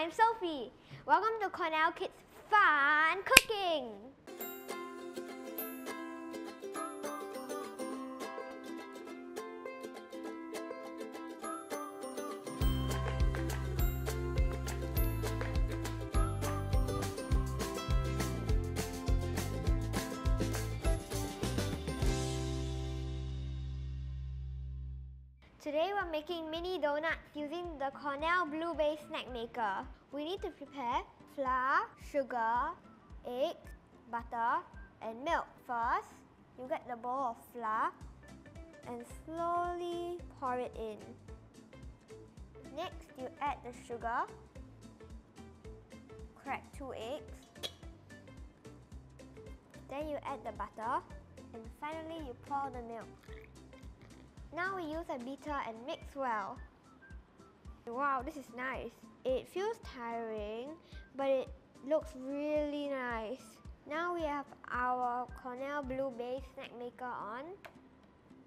I'm Sophie. Welcome to Cornell Kids Fun Cooking. Today we're making mini donuts using the Cornell Blue Bae Snack Maker. We need to prepare flour, sugar, eggs, butter, and milk. First, you get the bowl of flour and slowly pour it in. Next, you add the sugar, crack two eggs, then you add the butter, and finally you pour the milk. Now we use a beater and mix well. Wow, this is nice. It feels tiring, but it looks really nice. Now we have our Cornell Blue Bae snack maker on.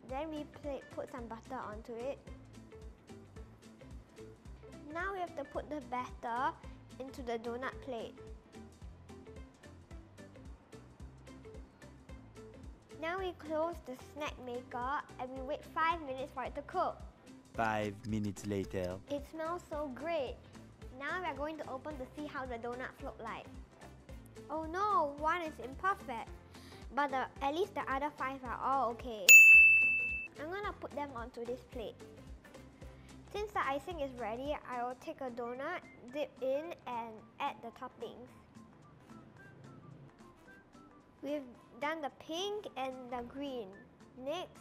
Then we put some butter onto it. Now we have to put the batter into the donut plate. Now we close the snack maker and we wait 5 minutes for it to cook. 5 minutes later. It smells so great. Now we are going to open to see how the donuts look like. Oh no, one is imperfect. But the, at least the other 5 are all okay. I'm gonna put them onto this plate. Since the icing is ready, I will take a donut, dip in and add the toppings. We've done the pink and the green. Next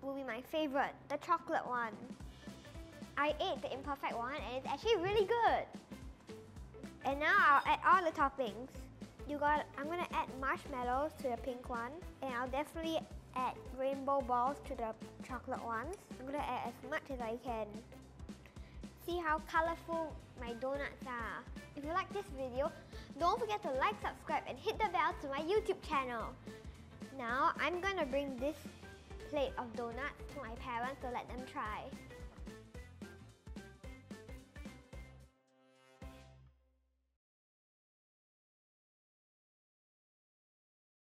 will be my favorite, the chocolate one. I ate the imperfect one and it's actually really good. And now I'll add all the toppings. You got, I'm gonna add marshmallows to the pink one and I'll definitely add rainbow balls to the chocolate ones. I'm gonna add as much as I can. See how colorful my donuts are. If you like this video, don't forget to like, subscribe and hit the bell to my YouTube channel. Now, I'm gonna bring this plate of donuts to my parents to let them try.